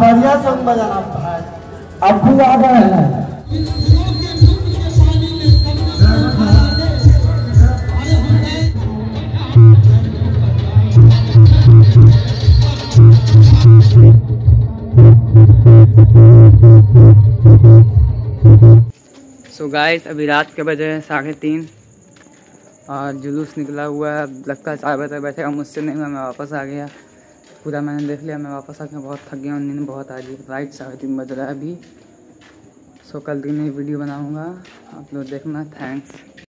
बढ़िया सॉन्ग बजाना भाई अब भी आ गए हैं गाइस अभी रात के बजे हैं, साढ़े तीन। और जुलूस निकला हुआ है, लगता है चार बजे बैठेगा मुझसे नहीं हुआ मैं वापस आ गया। पूरा मैंने देख लिया मैं वापस आ गया बहुत थक गया नींद बहुत आ गई राइट साढ़े तीन बज रहा है अभी। सो कल दिन वीडियो बनाऊँगा। आप लोग देखना थैंक्स